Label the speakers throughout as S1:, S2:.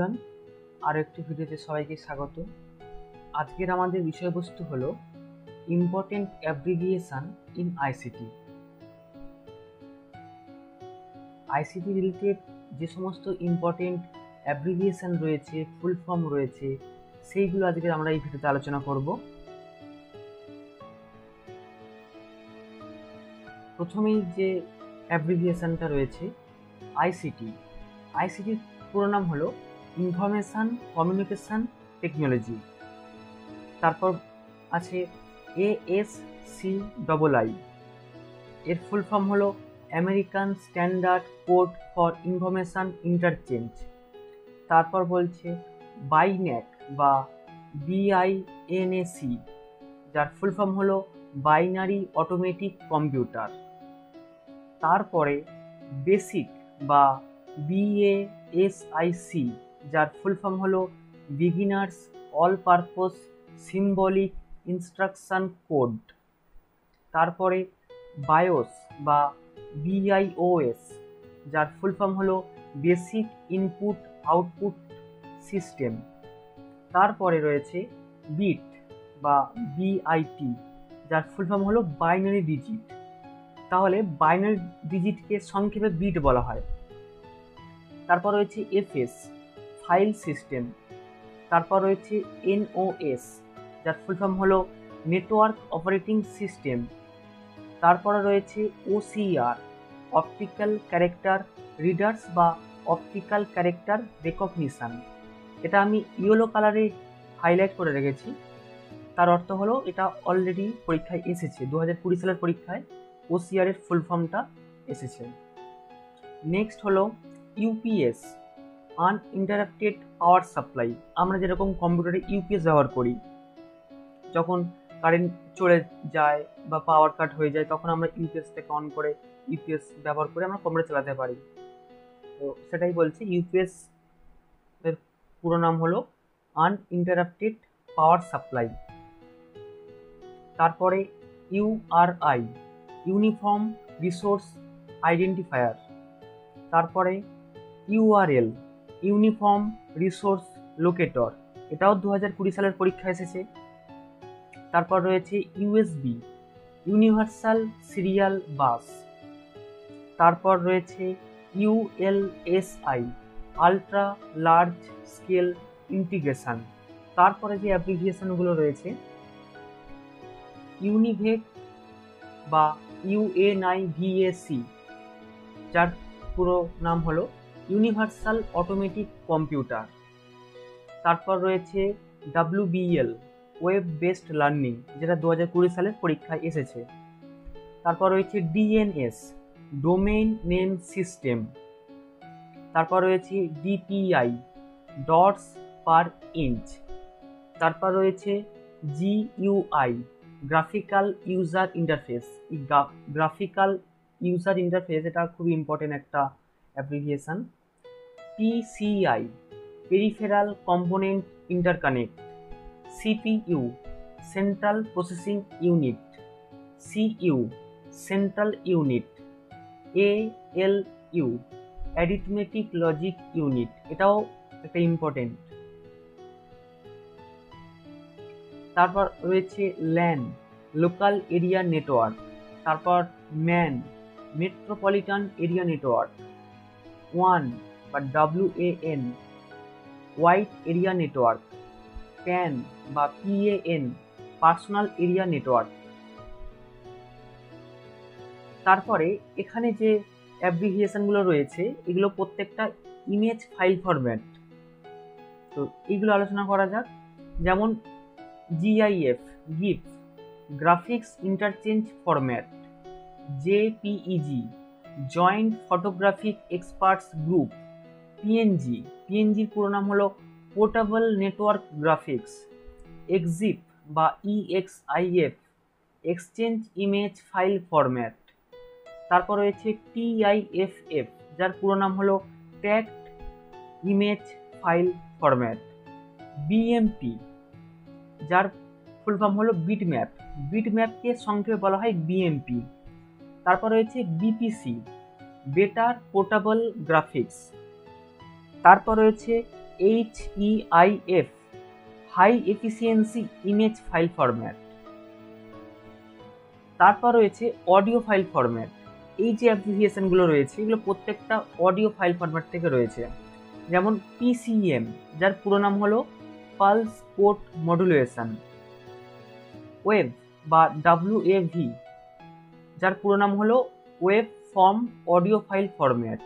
S1: Everyone আরও একটি ভিডিওতে সবাইকে স্বাগত। আজকের আমাদের বিষয়বস্তু হলো important abbreviation in ICT. ICT related যে সমস্ত ইম্পর্টেন্ট অ্যাব্রিভিয়েশন রয়েছে, ফুল ফর্ম রয়েছে, সেইগুলো আজকে আমরা এই ভিডিওতে আলোচনা করব। প্রথমেই যে অ্যাব্রিভিয়েশনটা রয়েছে, আইসিটি। আইসিটির পুরো নাম হলো ইনফরমেশান, কমিউনিকেশান, টেকনোলজি। তারপর আছে A S C double I. এর ফুল ফর্ম হলো American standard code for information interchange. তারপর বলছে বাইন্যাক বা বিআইএনএসি যার ফুল ফর্ম হলো বাইনারি অটোমেটিক কম্পিউটার। তারপরে বেসিক বা বিএএসআইসি যার ফুল ফর্ম হলো beginners all purpose symbolic instruction code তারপরে বায়োস বা বিআইওএস যার ফুল ফর্ম হলো বেসিক ইনপুট আউটপুট সিস্টেম তারপরে রয়েছে বিট বা বিআইটি যার ফুল ফর্ম হলো বাইনারি ডিজিট তাহলে বাইনারি ডিজিটকে সংক্ষেপে বিট বলা হয়। তারপর রয়েছে এফএস ফাইল সিস্টেম। তারপর রয়েছে এনওএস, যার ফুল ফর্ম হলো নেটওয়ার্ক অপারেটিং সিস্টেম তারপরে রয়েছে ওসিআর অপটিক্যাল ক্যারেক্টার রিডার্স বা অপটিক্যাল ক্যারেক্টার রেকগনিশান এটা আমি ইয়েলো কালারে হাইলাইট করে রেখেছি। তার অর্থ হলো এটা অলরেডি পরীক্ষায় এসেছে। দু হাজার কুড়ি সালের পরীক্ষায় ওসিআর এর ফুল ফর্মটা এসেছে। নেক্সট হলো ইউপিএস আনইন্টারাপ্টেড পাওয়ার সাপ্লাই আমরা যেরকম কম্পিউটারে ইউপিএস ব্যবহার করি, যখন কারেন্ট চলে যায় বা পাওয়ার কাট হয়ে যায়, তখন আমরা ইউপিএসটাকে অন করে ইউপিএস ব্যবহার করে আমরা কম্পিউটার চালাতে পারি। তো সেটাই বলছি ইউপিএস এর পুরো নাম হলো আনইন্টারাপ্টেড পাওয়ার সাপ্লাই তারপরে ইউআরআই ইউনিফর্ম রিসোর্স আইডেন্টিফায়ার তারপরে ইউআরএল ইউনিফর্ম রিসোর্স লোকেটর। এটাও দু হাজার কুড়ি সালের পরীক্ষা এসেছে। তারপর রয়েছে ইউএসবি ইউনিভার্সাল সিরিয়াল বাস। তারপর রয়েছে ULSI ultra large scale integration. তারপরে যে অ্যাপ্লিকেশনগুলো রয়েছে, ইউনিভেক বা ইউএনআইভিএসি যার পুরো নাম হলো ইউনিভার্সাল অটোমেটিক কম্পিউটার। তারপর রয়েছে ডাব্লিউবিএল ওয়েব বেসড লার্নিং, যেটা দু হাজার কুড়ি সালের পরীক্ষায় এসেছে। তারপর রয়েছে ডিএনএস ডোমেইন নেম সিস্টেম। তারপর রয়েছে ডিপিআই ডটস পার ইঞ্চ। তারপর রয়েছে GUI graphical user interface. Graphical user interface, এটা খুব ইম্পর্টেন্ট একটা application. PCI peripheral component interconnect CPU central processing unit CU central unit A L U arithmetic logic unit এটাও একটা important তারপর রয়েছে ল্যান লোকাল এরিয়া নেটওয়ার্ক তারপর MAN metropolitan area network ওয়ান বা W A N wide area network PAN বা PAN personal area network তারপরে এখানে যে অ্যাপ্লিকেশনগুলো রয়েছে, এগুলো প্রত্যেকটা ইমেজ ফাইল ফরম্যাট তো এইগুলো আলোচনা করা যাক। যেমন GIF GIF graphics interchange format JPEG joint photographic experts group PNG পিএনজির পুরো নাম হলো পোর্টেবল নেটওয়ার্ক গ্রাফিক্স এক্সিপ বা EXIF exchange image file format তারপর রয়েছে টিআইএফএফ যার পুরো নাম হলো tagged image file format BMP যার ফুল ফর্ম হলো বিট ম্যাপ বিট ম্যাপকে সংক্ষেপে বলা হয় বিএমপি তারপর রয়েছে বিপিসি বেটার পোর্টেবল গ্রাফিক্স তারপর রয়েছে H E I F high efficiency image file format তারপর রয়েছে অডিও ফাইল ফরম্যাট এই যে অ্যাপ্লিকেশনগুলো রয়েছে, এগুলো প্রত্যেকটা অডিও ফাইল ফরম্যাট থেকে রয়েছে। যেমন পিসিএম যার পুরো নাম হলো পালস কোড মডুলেশন ওয়েব বা ডাব্লিউএভি যার পুরো নাম হলো wave form audio file format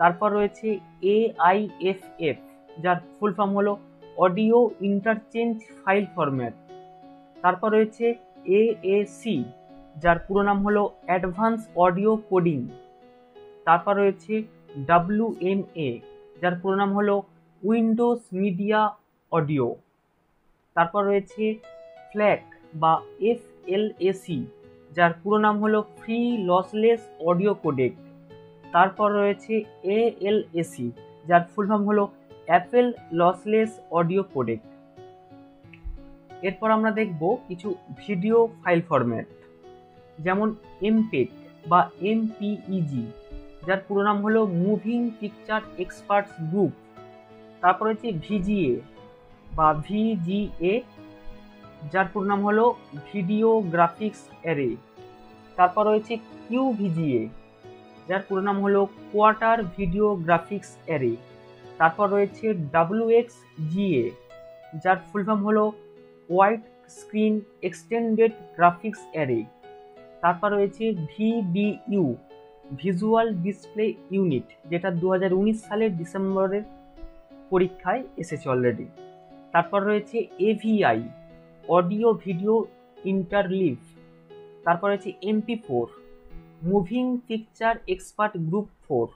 S1: তারপর রয়েছে এআইএফএফ যার ফুল ফর্ম হলো অডিও ইন্টারচেঞ্জ ফাইল ফরম্যাট তারপর রয়েছে এএসি যার পুরো নাম হলো অ্যাডভান্স অডিও কোডিং তারপর রয়েছে ডাব্লিউএমএ যার পুরো নাম হলো উইন্ডোজ মিডিয়া অডিও তারপর রয়েছে ফ্ল্যাক বা এফএলএসি যার পুরো নাম হলো ফ্রি লসলেস অডিও কোডেক তারপর রয়েছে এএলএসি যার ফুল ফর্ম হলো অ্যাপেল লসলেস অডিও কোডেক এরপর আমরা দেখব কিছু ভিডিও ফাইল ফরম্যাট যেমন এমপেক বা এমপিইজি যার পুরো নাম হলো মুভিং পিকচার এক্সপার্টস গ্রুপ তারপর হচ্ছে ভিজিএ বা ভিজিএ যার পুরো নাম হলো ভিডিও গ্রাফিক্স অ্যারে তারপর রয়েছে কিউ কিউভিজিএ যার পুরো নাম হলো কোয়ার্টার ভিডিও গ্রাফিক্স অ্যারে তারপর রয়েছে ডাব্লিউএক্স জিএ যার ফুল ফর্ম হলো wide screen extended graphics array তারপর রয়েছে ভিডিইউ ভিজুয়াল ডিসপ্লে ইউনিট যেটা দু হাজার উনিশ সালের ডিসেম্বরের পরীক্ষায় এসেছে অলরেডি তারপর রয়েছে এভিআই অডিও ভিডিও ইন্টারলিভ তারপর রয়েছে MP four moving picture expert group four.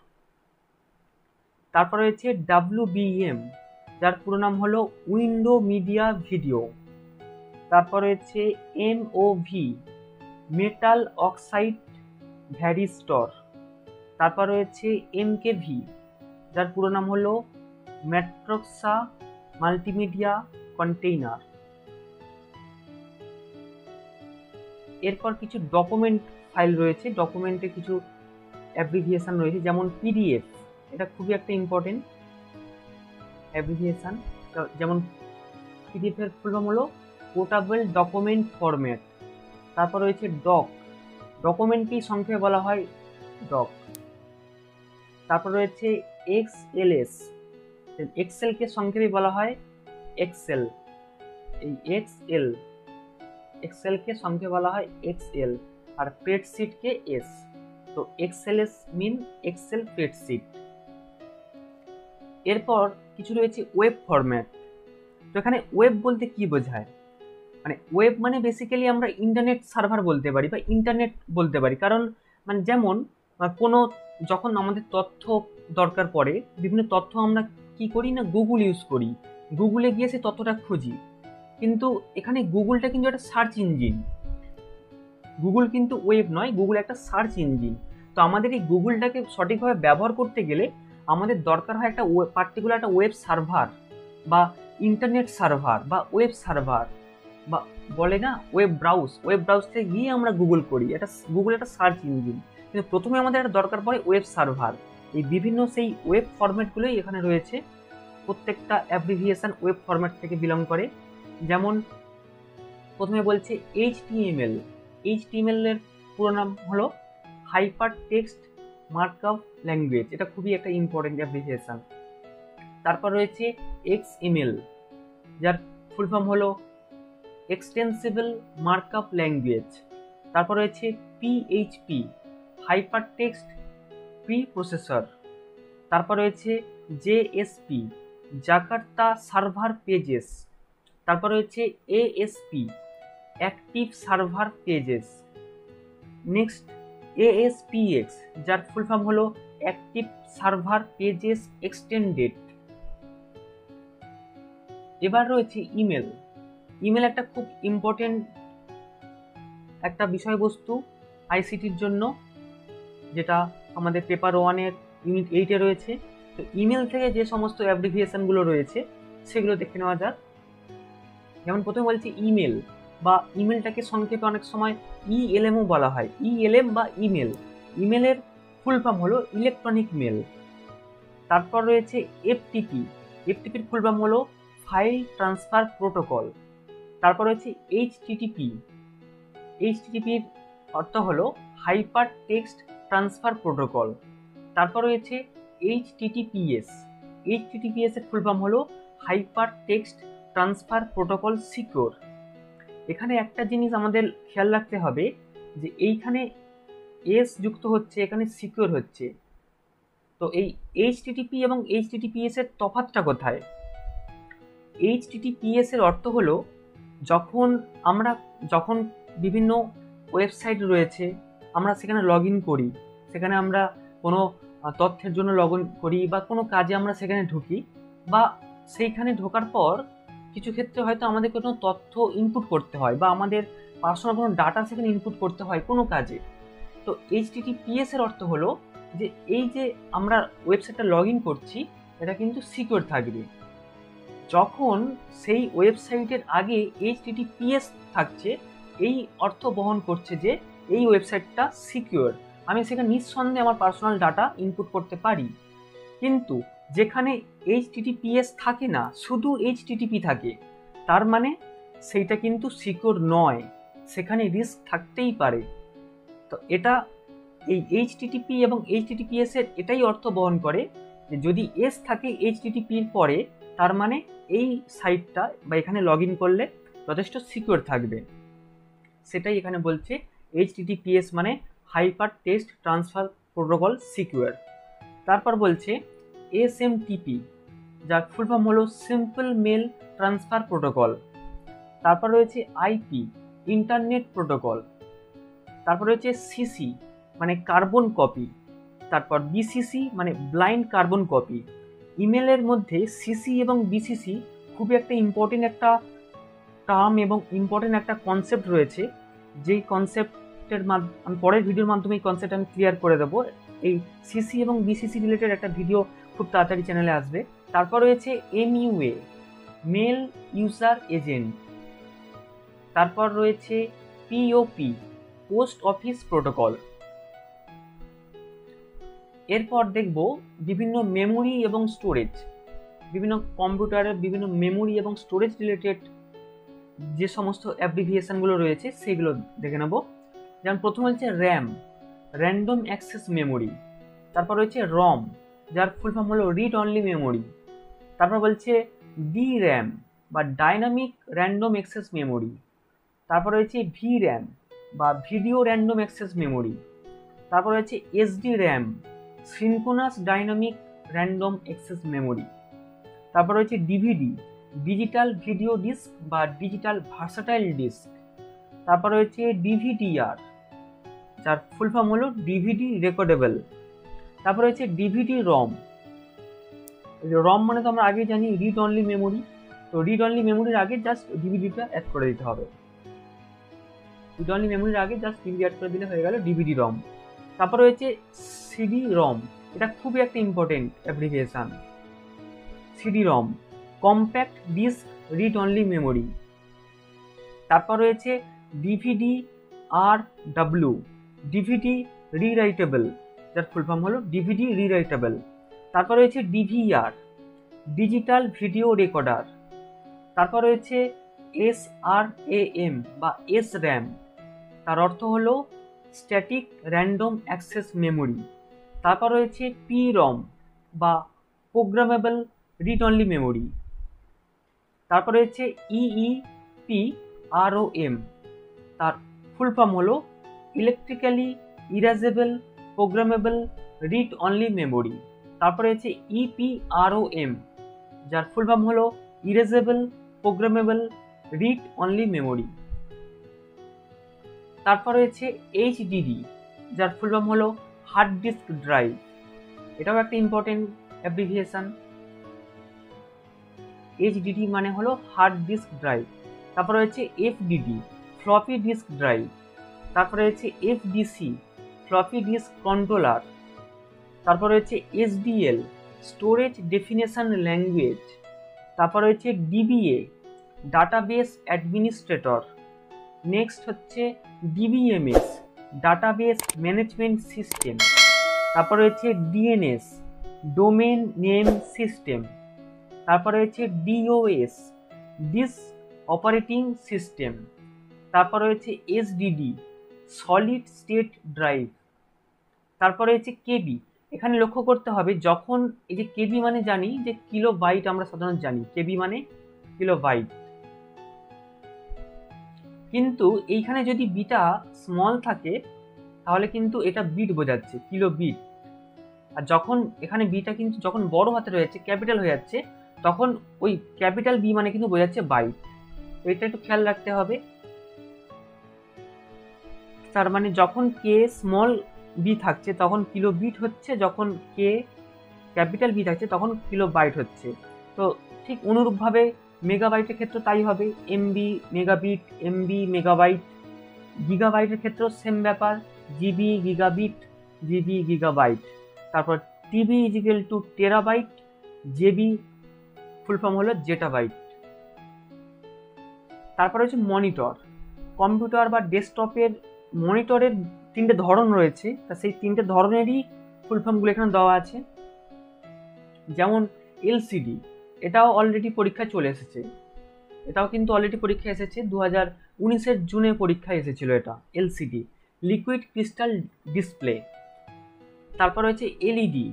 S1: তারপর রয়েছে ডাব্লিউবিএম যার পুরো নাম হলো উইন্ডো মিডিয়া ভিডিও। তারপর রয়েছে এমওভি মেটাল অক্সাইড ভ্যারিস্টর তারপর রয়েছে এমকেভি যার পুরো নাম হলো ম্যাট্রক্সা মাল্টিমিডিয়া কন্টেইনার। এরপর কিছু ডকুমেন্ট ফাইল রয়েছে ডকুমেন্টে কিছু অ্যাপ্লিকেশান রয়েছে, যেমন পিডিএফ এটা খুবই একটা ইম্পর্টেন্ট অ্যাপ্লিকেশান যেমন পিডিএফ এর ফুল ফর্ম হলো পোর্টাবল ডকুমেন্ট ফরম্যাট তারপর রয়েছে ডক ডকুমেন্টটি সংক্ষেপে বলা হয়? ডক তারপর রয়েছে এক্স এল এস এক্সেলকে সংক্ষেপে বলা হয় এক্সেল এই এক্স এল এক্সেলকে সংক্ষেপে বলা হয় এক্সএল আর স্প্রেডশিটকে এস তো Excel S mean Excel spreadsheet এরপর কিছু রয়েছে ওয়েব ফরম্যাট তো এখানে ওয়েব বলতে কি বোঝায়? মানে ওয়েব মানে বেসিক্যালি আমরা ইন্টারনেট সার্ভার বলতে পারি বা ইন্টারনেট বলতে পারি। কারণ মানে যেমন কোনো যখন আমাদের তথ্য দরকার পড়ে, বিভিন্ন তথ্য আমরা কি করি না গুগল ইউজ করি। গুগলে গিয়ে সে তথ্যটা খুঁজি। কিন্তু এখানে গুগলটা কিন্তু একটা সার্চ ইঞ্জিন গুগল কিন্তু ওয়েব নয় গুগল একটা সার্চ ইঞ্জিন তো আমাদের এই গুগলটাকে সঠিকভাবে ব্যবহার করতে গেলে আমাদের দরকার হয় একটা পার্টিকুলার একটা ওয়েব সার্ভার বা ইন্টারনেট সার্ভার বা ওয়েব সার্ভার বা বলে না ওয়েব ব্রাউজ ওয়েব ব্রাউজ থেকে গিয়ে আমরা গুগল করি। এটা গুগল একটা সার্চ ইঞ্জিন কিন্তু প্রথমে আমাদের একটা দরকার পড়ে ওয়েব সার্ভার এই বিভিন্ন সেই ওয়েব ফরম্যাটগুলোই এখানে রয়েছে। প্রত্যেকটা অ্যাপ্লিকেশান ওয়েব ফরম্যাট থেকে বিলং করে। যেমন প্রথমে বলছে এইচ টিএমএল এইচ টিএমএল এর পুরো নাম হলো হাইপার টেক্সট মার্কআপ ল্যাঙ্গুয়েজ এটা খুবই একটা ইম্পর্টেন্ট অ্যাপ্লিকেশান তারপর রয়েছে এক্স এমএল যার ফুল ফর্ম হলো এক্সটেন্সিবল মার্কআপ ল্যাঙ্গুয়েজ তারপর রয়েছে PHP hyper text pre processor তারপর রয়েছে জেএসপি জাকার্তা সার্ভার পেজেস তারপর রয়েছে ASP active server pages next ASPX যার ফুল ফর্ম হলো অ্যাক্টিভ সার্ভার পেজেস এক্সটেন্ডেড এবার রয়েছে ইমেল ইমেল একটা খুব ইম্পর্টেন্ট একটা বিষয়বস্তু আইসিটির জন্য, যেটা আমাদের পেপার ওয়ানের ইউনিট এইটে রয়েছে। তো ইমেল থেকে যে সমস্ত অ্যাপ্লিকেশনগুলো রয়েছে, সেগুলো দেখে নেওয়া যাক। যেমন প্রথমে বলছি ইমেল বা ইমেলটাকে সংক্ষেপে অনেক সময় ইএলএমও বলা হয়। ইএলএম বা ইমেল ইমেলের ফুল ফর্ম হলো ইলেকট্রনিক মেল তারপর রয়েছে এফটিপি এফটিপির ফুল ফর্ম হলো ফাইল ট্রান্সফার প্রোটোকল তারপর রয়েছে এইচটিটিপি এইচটিটিপির অর্থ হলো হাইপার টেক্সট ট্রান্সফার প্রোটোকল তারপর রয়েছে এইচটিটিপিএস এইচটিটিপিএস এর ফুল ফর্ম হলো hyper text transfer protocol secure এখানে একটা জিনিস আমাদের খেয়াল রাখতে হবে যে এইখানে এস যুক্ত হচ্ছে, এখানে সিকিউর হচ্ছে। তো এই এইচটিটিপি এবং এইচটিটিপিএস এর তফাতটা কোথায়? এইচটিটিপিএস এর অর্থ হলো যখন আমরা, যখন বিভিন্ন ওয়েবসাইট রয়েছে, আমরা সেখানে লগ ইন করি, সেখানে আমরা কোনো তথ্যের জন্য লগ ইন করি বা কোনো কাজে আমরা সেখানে ঢুকি বা সেইখানে ঢোকার পর কিছু ক্ষেত্রে হয়তো আমাদের কোনো তথ্য ইনপুট করতে হয় বা আমাদের পার্সোনাল কোনো ডাটা সেখানে ইনপুট করতে হয় কোনো কাজে। তো এইচটিটিপিএস এর অর্থ হলো যে এই যে আমরা ওয়েবসাইটটা লগ ইন করছি, এটা কিন্তু সিকিউর থাকবে। যখন সেই ওয়েবসাইটের আগে এইচটিটিপিএস থাকছে, এই অর্থ বহন করছে যে এই ওয়েবসাইটটা সিকিউর আমি সেখানে নিঃসন্দেহে আমার পার্সোনাল ডাটা ইনপুট করতে পারি। কিন্তু যেখানে এইচটিটিপিএস থাকে না, শুধু এইচটিটিপি থাকে। তার মানে সেইটা কিন্তু সিকিউর নয়, সেখানে রিস্ক থাকতেই পারে। তো এটা এই এইচটিটিপি এবং এইচটিটিপিএস এর এটাই অর্থ বহন করে যে যদি এস থাকে এইচটিটিপির পরে, তার মানে এই সাইটটা বা এখানে লগ করলে যথেষ্ট সিকিউর থাকবে। সেটাই এখানে বলছে এইচটিটিপিএস মানে hyper text transfer protocol secure তারপর বলছে এসএমটিপি যার ফুল ফর্ম হলো সিম্পল মেল ট্রান্সফার প্রোটোকল তারপর রয়েছে আইপি ইন্টারনেট প্রোটোকল তারপর রয়েছে সিসি মানে কার্বন কপি তারপর বিসিসি মানে ব্লাইন্ড কার্বন কপি ইমেলের মধ্যে সিসি এবং বিসিসি খুবই একটা ইম্পর্টেন্ট একটা টার্ম এবং ইম্পর্টেন্ট একটা কনসেপ্ট রয়েছে। যেই কনসেপ্টের মাধ্যমে আমি পরের ভিডিওর মাধ্যমে এই কনসেপ্ট আমি ক্লিয়ার করে দেবো। এই সিসি এবং বিসিসি রিলেটেড একটা ভিডিও খুব তাড়াতাড়ি চ্যানেলে আসবে। তারপর রয়েছে এমইউএ মেল ইউজার এজেন্ট তারপর রয়েছে পিওপি পোস্ট অফিস প্রোটোকল এরপর দেখব বিভিন্ন মেমোরি এবং স্টোরেজ বিভিন্ন কম্পিউটারের বিভিন্ন মেমোরি এবং স্টোরেজ রিলেটেড যে সমস্ত অ্যাপ্লিকেশনগুলো রয়েছে, সেগুলো দেখে নেব। যেমন প্রথম হচ্ছে র্যাম র্যান্ডম অ্যাক্সেস মেমোরি তারপর রয়েছে রম যার ফুল ফর্ম হলো রিড অনলি মেমোরি তারপর বলছে ডি র্যাম বা ডাইনামিক র্যান্ডম অ্যাক্সেস মেমোরি তারপর রয়েছে ভি র্যাম বা ভিডিও র্যান্ডম অ্যাক্সেস মেমোরি তারপর রয়েছে SD RAM synchronous dynamic random access memory তারপর রয়েছে ডিভিডি ডিজিটাল ভিডিও ডিস্ক বা ডিজিটাল ভার্সাটাইল ডিস্ক তারপর রয়েছে ডিভিডিআর যার ফুল ফর্ম হলো ডিভিডি রেকর্ডেবল তারপর রয়েছে ডিভিডি রম রম মানে তো আমরা আগে জানি রিড অনলি মেমোরি তো রিড অনলি মেমোরির আগে জাস্ট ডিভিডিটা অ্যাড করে দিতে হবে। রিড অনলি মেমোরির আগে জাস্ট ডিভিডি অ্যাড করে দিলে হয়ে গেল ডিভিডি রম তারপর রয়েছে সিডি রম এটা খুবই একটা important application CD ROM compact disc read only memory তারপর রয়েছে DVD R W DVD rewritable যার ফুল ফর্ম হলো ডিভিডি রিরাইটেবল তারপর রয়েছে ডিভিআর ডিজিটাল ভিডিও রেকর্ডার তারপর রয়েছে এস আর এ এম বা এস র্যাম তার অর্থ হলো স্ট্যাটিক র্যান্ডম অ্যাক্সেস মেমোরি তারপর রয়েছে পি রম বা প্রোগ্রামেবল রিড অনলি মেমোরি তারপর রয়েছে EE P R O M তার ফুল ফর্ম হলো electrically erasable programmable read only memory তারপরে রয়েছে ইপিআরওএম যার ফুল ফর্ম হলো erasable programmable read only memory তারপর রয়েছে এইচডিডি যার ফুল ফর্ম হলো হার্ড ডিস্ক ড্রাইভ এটাও একটা ইম্পর্টেন্ট অ্যাপ্লিকেশান এইচডিডি মানে হলো হার্ড ডিস্ক ড্রাইভ তারপর রয়েছে এফডিডি ফ্লপি ডিস্ক ড্রাইভ তারপরে রয়েছে এফডিসি ফ্লপি ডিস্ক কন্ট্রোলার। তারপর রয়েছে এসডিএল, স্টোরেজ ডেফিনেশন ল্যাঙ্গুয়েজ। তারপর রয়েছে ডিবিএ, ডাটাবেস অ্যাডমিনিস্ট্রেটর। নেক্সট হচ্ছে ডিবিএমএস, ডাটাবেস ম্যানেজমেন্ট সিস্টেম। তারপর রয়েছে ডিএনএস, ডোমেন নেম সিস্টেম। তারপর হচ্ছে ডিওএস, ডিস অপারেটিং সিস্টেম। তারপরে হচ্ছে এসডিডি, সলিড স্টেট ড্রাইভ। তারপরে হচ্ছে কেবি। এখানে লক্ষ্য করতে হবে, যখন এই যে কেবি মানে জানি, যে কিলো বাইট আমরা সাধারণত জানি। কেবি মানে কিলো বাইট কিন্তু এইখানে যদি বিটা স্মল থাকে, তাহলে কিন্তু এটা বিট বোঝাচ্ছে কিলো বিট আর যখন এখানে বিটা কিন্তু যখন বড় হাতে রয়েছে ক্যাপিটাল হয়ে যাচ্ছে, তখন ওই ক্যাপিটাল বি মানে কিন্তু বোঝাচ্ছে বাইট। তো এটা একটু খেয়াল রাখতে হবে। তার মানে যখন কে স্মল বি থাকছে, তখন কিলো বিট হচ্ছে, যখন কে ক্যাপিটাল বি থাকছে, তখন কিলো বাইট হচ্ছে। তো ঠিক অনুরূপভাবে মেগাবাইটের ক্ষেত্রে তাই হবে। এমবি মেগাবিট এমবি মেগাবাইট গিগাবাইটের ক্ষেত্রেও সেম ব্যাপার। জিবি গিগাবিট জিবি গিগাবাইট তারপর TB equal to terabyte ZB full form হলো জেটাবাইট তারপর হচ্ছে মনিটর কম্পিউটার বা ডেস্কটপের মনিটরের তিনটে ধরন রয়েছে, তা সেই তিনটে ধরনেরই ফুল ফর্মগুলো এখানে দেওয়া আছে। যেমন এলসিডি, এটাও অলরেডি পরীক্ষায় চলে এসেছে। এটাও কিন্তু অলরেডি পরীক্ষায় এসেছে দু হাজার উনিশের জুনে পরীক্ষায় এসেছিল এটা, এলসিডি লিকুইড ক্রিস্টাল ডিসপ্লে তারপর রয়েছে এলইডি,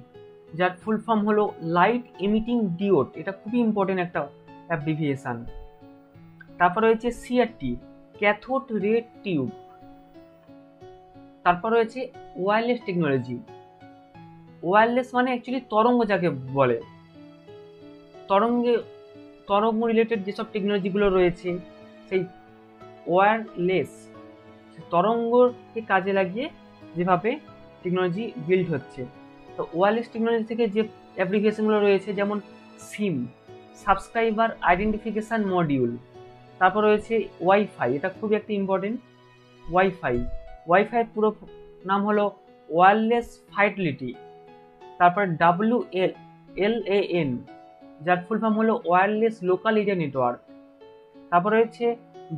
S1: যার ফুল ফর্ম হলো লাইট এমিটিং ডিওড এটা খুবই ইম্পর্টেন্ট একটা অ্যাপ্রিভিয়েশন তারপর রয়েছে সিআরটি ক্যাথোড রে টিউব তারপর রয়েছে ওয়্যারলেস টেকনোলজি ওয়্যারলেস মানে অ্যাকচুয়ালি তরঙ্গ যাকে বলে। তরঙ্গে, তরঙ্গ রিলেটেড যেসব টেকনোলজিগুলো রয়েছে, সেই ওয়্যারলেস তরঙ্গকে কাজে লাগিয়ে যেভাবে টেকনোলজি বিল্ড হচ্ছে। তো ওয়্যারলেস টেকনোলজি থেকে যে অ্যাপ্লিকেশনগুলো রয়েছে, যেমন সিম সাবস্ক্রাইবার আইডেন্টিফিকেশান মডিউল তারপর রয়েছে ওয়াইফাই এটা খুবই একটা ইম্পর্টেন্ট ওয়াইফাই ওয়াইফাই পুরো নাম হলো ওয়্যারলেস ফাইটলিটি, তারপর W L L A N, যার ফুল ফর্ম হলো ওয়্যারলেস লোকাল এরিয়া নেটওয়ার্ক। তারপর রয়েছে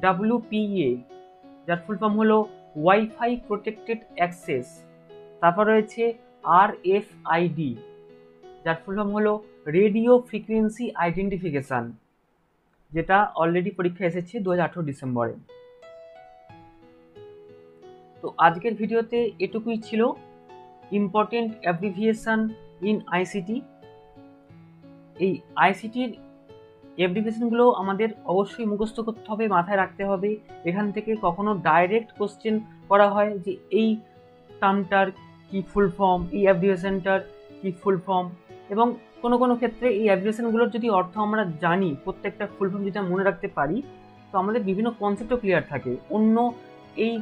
S1: ডাব্লিউপিএ যার ফুল ফর্ম হলো ওয়াইফাই প্রোটেক্টেড অ্যাক্সেস। তারপর রয়েছে আর এফ আইডি যার ফুল ফর্ম হলো রেডিও ফ্রিকুয়েন্সি আইডেন্টিফিকেশান, যেটা অলরেডি পরীক্ষা এসেছে দু হাজার আঠেরো ডিসেম্বরে। তো আজকের ভিডিওতে এটুকুই ছিল ইম্পর্টেন্ট অ্যাপ্রিভিয়েশন ইন আইসিটি এই আইসিটির অ্যাপ্লিকেশনগুলো আমাদের অবশ্যই মুখস্থ করতে হবে, মাথায় রাখতে হবে। এখান থেকে কখনো ডাইরেক্ট কোশ্চেন করা হয় যে এই টার্মটার কি ফুল ফর্ম এই অ্যাপ্লিকেশনটার কি ফুল ফর্ম এবং কোনো কোনো ক্ষেত্রে এই অ্যাপ্লিকেশনগুলোর যদি অর্থ আমরা জানি, প্রত্যেকটা ফুল ফর্ম যদি মনে রাখতে পারি, তো আমাদের বিভিন্ন কনসেপ্টও ক্লিয়ার থাকে। অন্য এই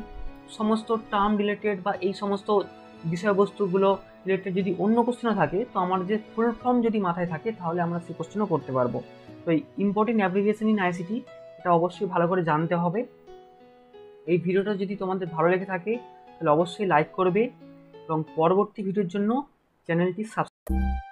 S1: সমস্ত টার্ম রিলেটেড বা এই সমস্ত বিষয়বস্তুগুলো রিলেটেড যদি অন্য কোশ্চেনও থাকে, তো আমার যে ফুল ফর্ম যদি মাথায় থাকে, তাহলে আমরা সেই কোশ্চেনও করতে পারব। তো এই ইম্পর্টেন্ট অ্যাপ্লিকেশন ইন আইসিটি এটা অবশ্যই ভালো করে জানতে হবে। এই ভিডিওটা যদি তোমাদের ভালো লেগে থাকে, তাহলে অবশ্যই লাইক করবে এবং পরবর্তী ভিডিওর জন্য চ্যানেলটি সাবস্ক্রাইব